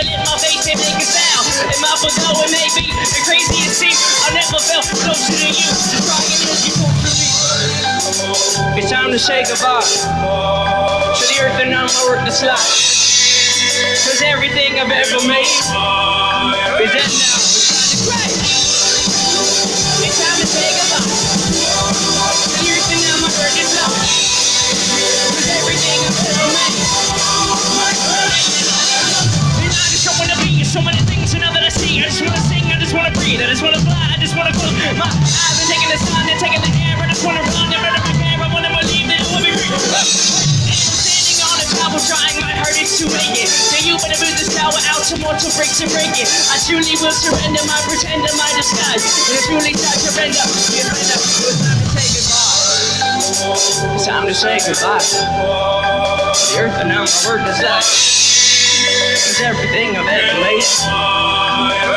My face and make. And my it may be the craziest thing I never felt closer to you. It's time to say goodbye to the earth and I'm worth the slot. Cause everything I've ever made is that now. I just wanna sing, I just wanna breathe, I just wanna fly, I just wanna close my eyes and taking the sun and taking the air. I just wanna run, I better prepare, I wanna believe that it will be free. Standing on a top, trying my hardest to make it. So you better build this tower out to want to break to break it. I truly will surrender my pretend and my disguise. And if truly start to surrender, you surrender. It's time to say goodbye. It's time to say goodbye. The earth my word is life. It's everything I've ever made.